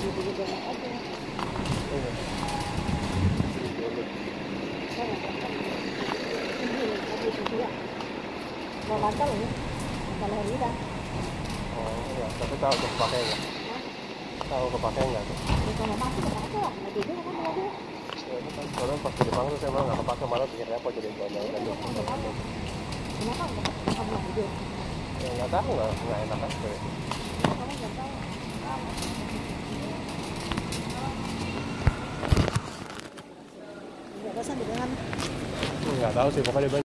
mau bantal ini bantal oh iya tapi tahu tuh pakai nggak tahu kepakai nggak nggak tidur pas di tuh saya malah nggak kepake malah pikirnya apa jadi bandal kan dua kenapa nggak nggak tahu nggak bosan dengan nggak tahu sih pokoknya